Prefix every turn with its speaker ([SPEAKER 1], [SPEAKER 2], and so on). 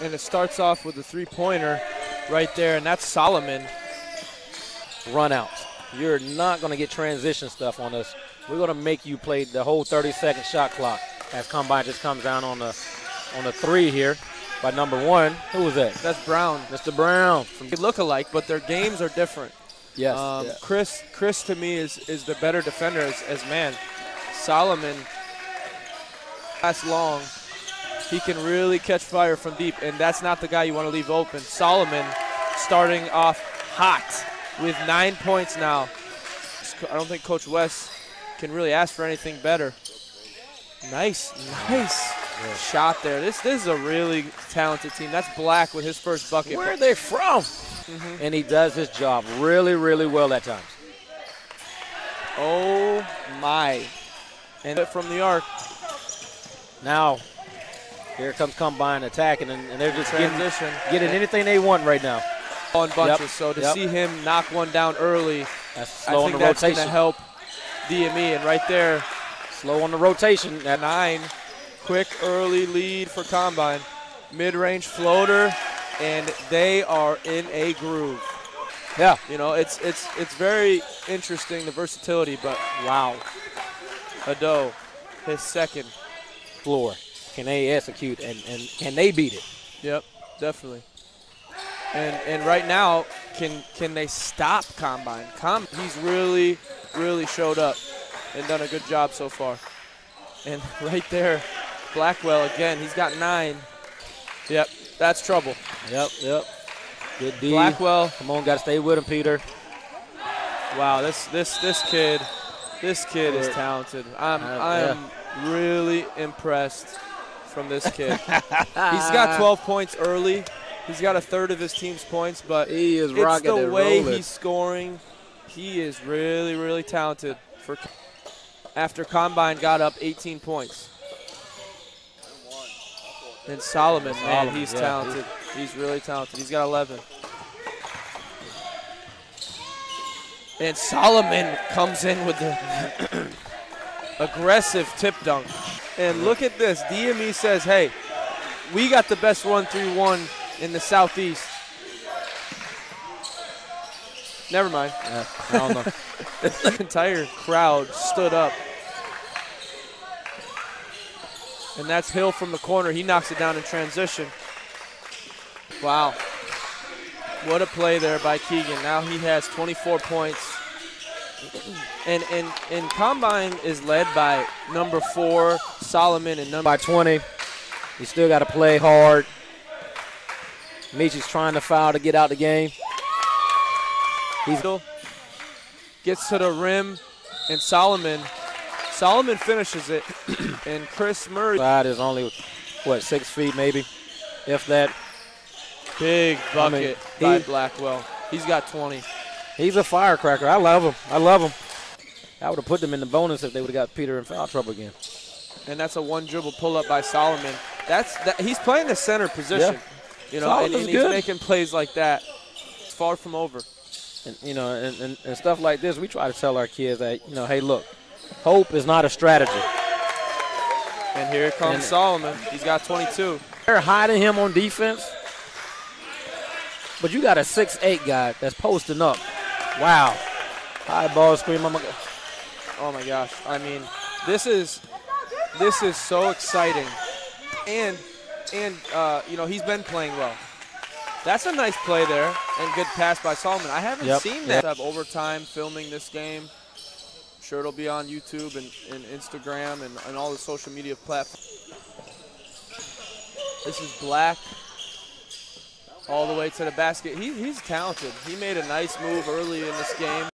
[SPEAKER 1] and it starts off with a three-pointer right there, and that's Solomon.
[SPEAKER 2] Run outs. You're not going to get transition stuff on us. We're going to make you play the whole 30-second shot clock as Combine just comes down on the on the three here by number one. Who was that?
[SPEAKER 1] That's Brown.
[SPEAKER 2] Mr. Brown. From,
[SPEAKER 1] They look alike, but their games are different.
[SPEAKER 2] yes.
[SPEAKER 1] Um,
[SPEAKER 2] yeah.
[SPEAKER 1] Chris, Chris to me is is the better defender as, as man. Solomon, that's long. He can really catch fire from deep, and that's not the guy you want to leave open. Solomon starting off hot with nine points now. I don't think Coach West can really ask for anything better. Nice, nice shot there. This this is a really talented team. That's Black with his first bucket.
[SPEAKER 2] Where are they from?
[SPEAKER 1] Mm-hmm.
[SPEAKER 2] And he does his job really, really well at times.
[SPEAKER 1] Oh my! And from the arc.
[SPEAKER 2] Now, here comes Combine attacking, and, and they're just getting,
[SPEAKER 1] Transition.
[SPEAKER 2] getting anything they want right now.
[SPEAKER 1] on bunches.
[SPEAKER 2] Yep,
[SPEAKER 1] So to
[SPEAKER 2] yep.
[SPEAKER 1] see him knock one down early,
[SPEAKER 2] That's
[SPEAKER 1] I think
[SPEAKER 2] the
[SPEAKER 1] that's going to help DME. And right there,
[SPEAKER 2] Slow on the rotation.
[SPEAKER 1] at nine, quick early lead for Combine. Mid-range floater, and they are in a groove.
[SPEAKER 2] Yeah.
[SPEAKER 1] You know, it's it's it's very interesting the versatility, but wow, Adoh, his second.
[SPEAKER 2] Floor. Can they execute and, and can they beat it?
[SPEAKER 1] Yep, definitely. And and right now, can can they stop Combine? Com- he's really really showed up and done a good job so far. And right there, Blackwell again. He's got nine. Yep, that's trouble.
[SPEAKER 2] Yep, yep. Good D.
[SPEAKER 1] Blackwell.
[SPEAKER 2] Come on, got to stay with him, Peter.
[SPEAKER 1] Wow, this this this kid, this kid is talented. I'm
[SPEAKER 2] Uh,
[SPEAKER 1] I'm really impressed from this kid. He's got 12 points early. He's got a third of his team's points, but
[SPEAKER 2] He is
[SPEAKER 1] it's
[SPEAKER 2] rocking
[SPEAKER 1] the way
[SPEAKER 2] rolling.
[SPEAKER 1] he's scoring. He is really, really talented. For after Combine got up 18 points. And Solomon, man,
[SPEAKER 2] Solomon,
[SPEAKER 1] he's
[SPEAKER 2] yeah,
[SPEAKER 1] talented. He's really talented. He's got 11. And Solomon comes in with the aggressive tip dunk. And look at this. DME says, hey, we got the best one through one in the Southeast. Never mind.
[SPEAKER 2] Yeah, I don't know.
[SPEAKER 1] The entire crowd stood up. And that's Hill from the corner. He knocks it down in transition. Wow. What a play there by Keegan. Now he has 24 points. And and and Combine is led by number four, Solomon, and number
[SPEAKER 2] By 20, you still got to play hard. Michi's trying to foul to get out the game.
[SPEAKER 1] He's gets to the rim, and Solomon, Solomon finishes it, and Chris Murray,
[SPEAKER 2] Side is only, what, six feet maybe, if that.
[SPEAKER 1] big
[SPEAKER 2] I
[SPEAKER 1] bucket
[SPEAKER 2] mean,
[SPEAKER 1] by
[SPEAKER 2] he-
[SPEAKER 1] Blackwell. He's got 20.
[SPEAKER 2] He's a firecracker. I love him. I love him. I would have put them in the bonus if they would have got Peter in foul trouble again.
[SPEAKER 1] and that's a one dribble pull up by Solomon. That's that, he's playing the center position,
[SPEAKER 2] Yeah.
[SPEAKER 1] you know, and,
[SPEAKER 2] Solomon's
[SPEAKER 1] and he's
[SPEAKER 2] good.
[SPEAKER 1] making plays like that. It's far from over.
[SPEAKER 2] And, you know, and, and, and stuff like this, we try to tell our kids that, you know, hey, look, hope is not a strategy.
[SPEAKER 1] And here comes
[SPEAKER 2] And-
[SPEAKER 1] Solomon. He's got 22.
[SPEAKER 2] They're hiding him on defense, but you got a six-eight guy that's posting up. Wow. High ball screen. Oh my
[SPEAKER 1] Oh my gosh! I mean, this is this is so exciting, and and uh, you know he's been playing well. That's a nice play there and good pass by Solomon. I haven't
[SPEAKER 2] Yep,
[SPEAKER 1] seen that. Have overtime filming this game. sure it'll be on YouTube and, and Instagram and, and all the social media platforms. This is Black all the way to the basket. He, he's talented. He made a nice move early in this game.